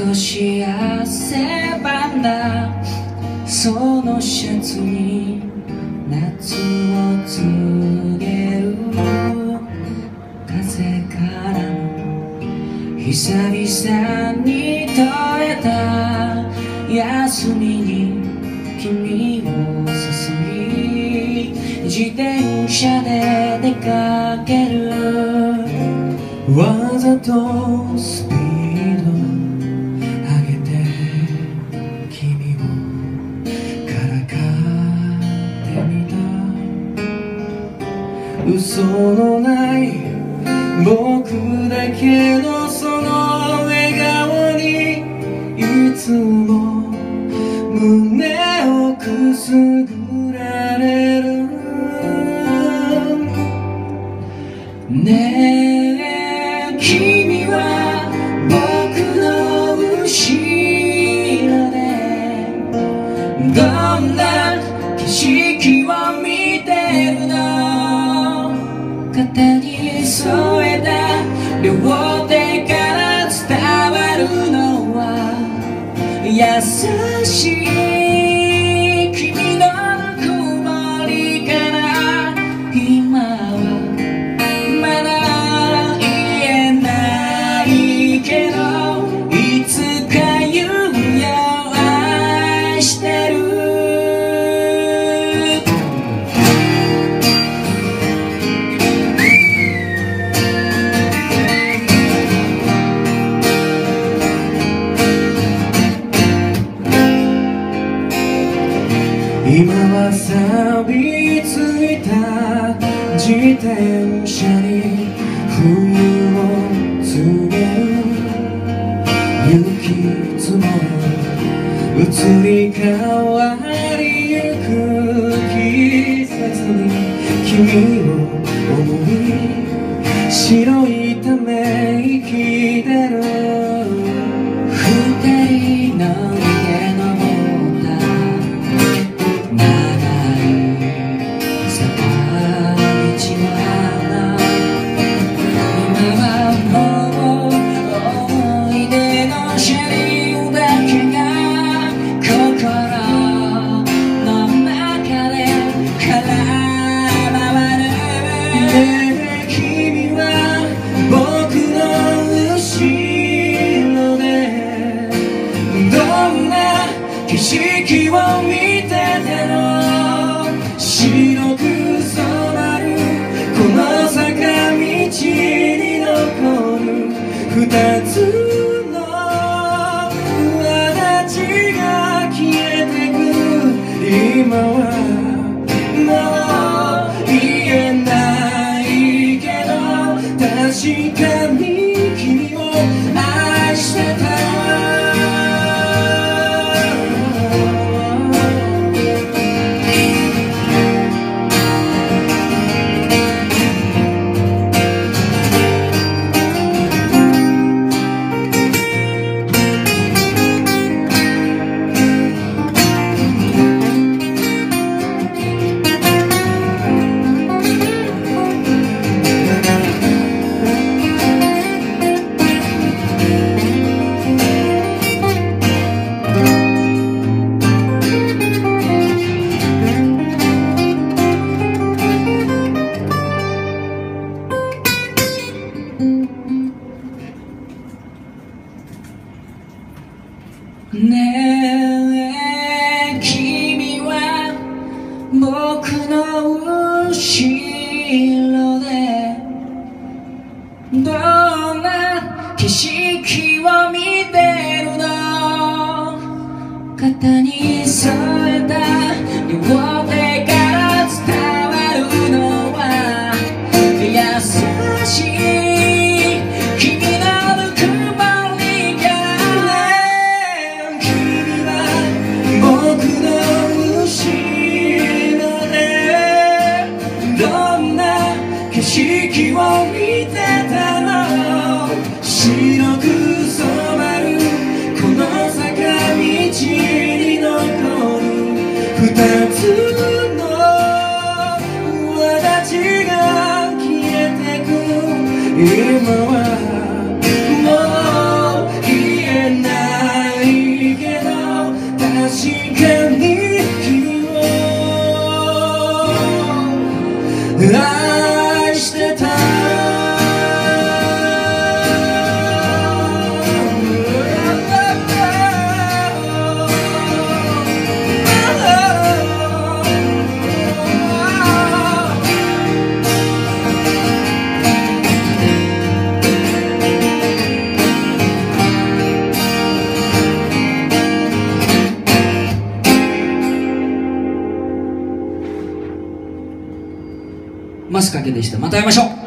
少し汗ばんだそのシャツに夏を告げる風から久々に取れた休みに君を誘い自転車で出かけるわざとスピ嘘のない僕だけのその笑顔にいつも胸をくすぐられ添え錆びついた自転車に冬を告げる雪積もる移り変わりゆく季節に君を思い白いため息今はねえ君は僕の後ろでどんな景色を見てるの肩に添えた二つの轍が消えてく。今はマスカケでした。また会いましょう。